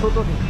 偷作品。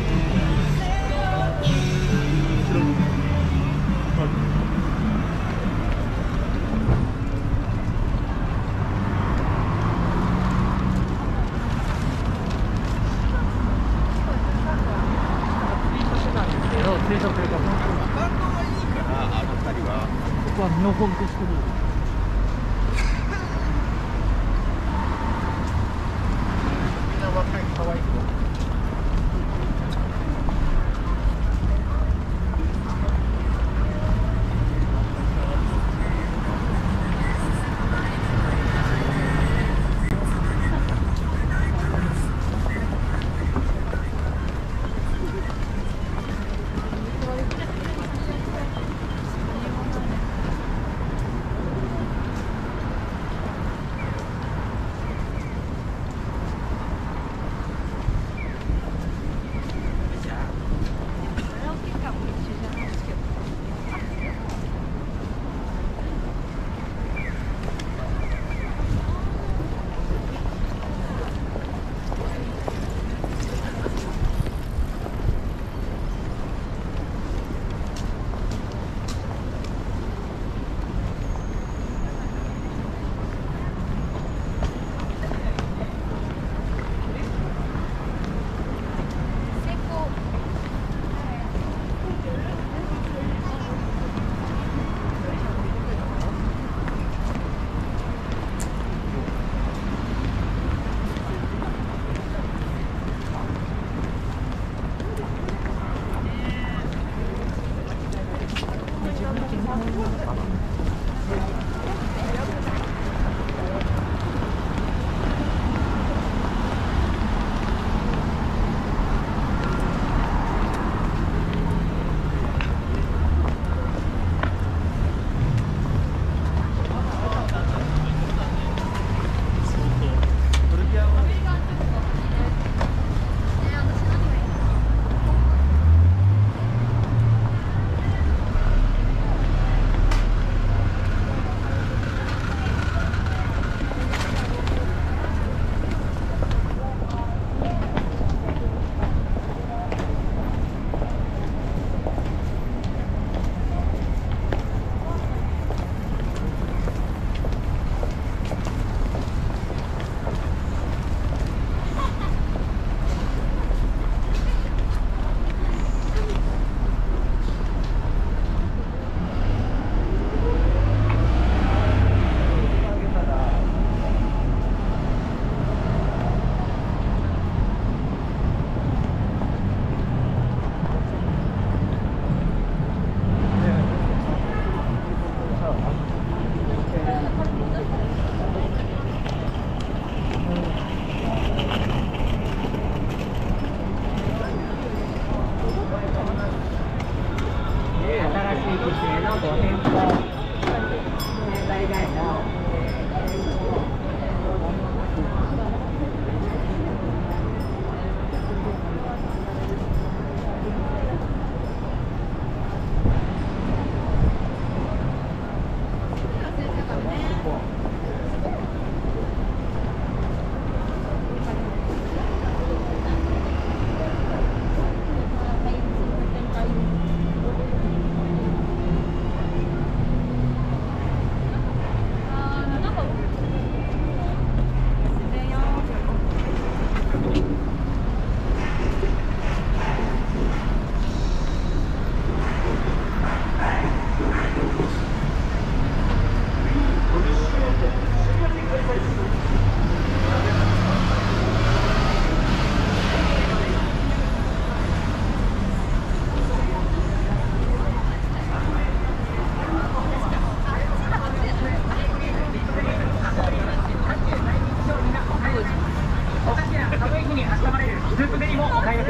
お買い得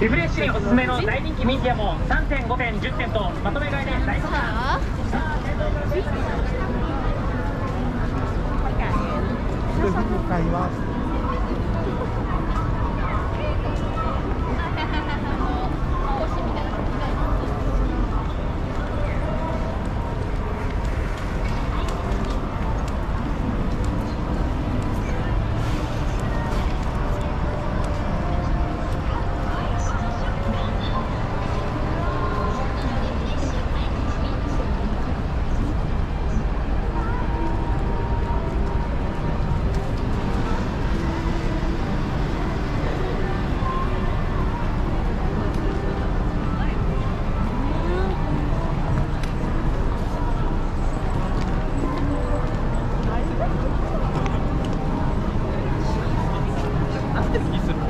リフレッシュにおすすめの大人気ミディアも3点5点10点とまとめ買いで大特価今回好きする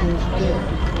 嗯对。